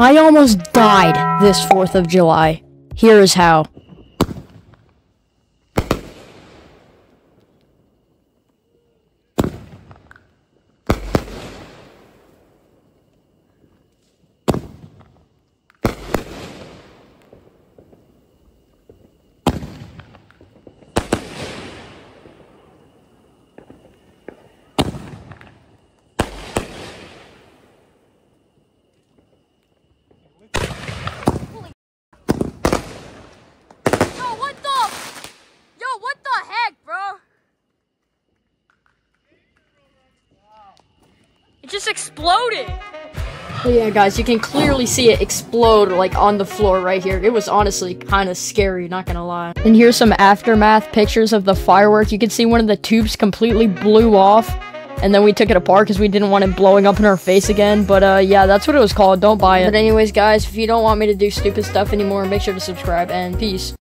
I almost died this 4th of July. Here is how. Yo, what the? Yo, what the heck, bro? It just exploded. Yeah, guys, you can clearly see it explode like on the floor right here. It was honestly kind of scary, not gonna lie. And here's some aftermath pictures of the firework. You can see one of the tubes completely blew off. And then we took it apart because we didn't want it blowing up in our face again. But uh, yeah, that's what it was called. Don't buy it. But anyways, guys, if you don't want me to do stupid stuff anymore, make sure to subscribe and peace.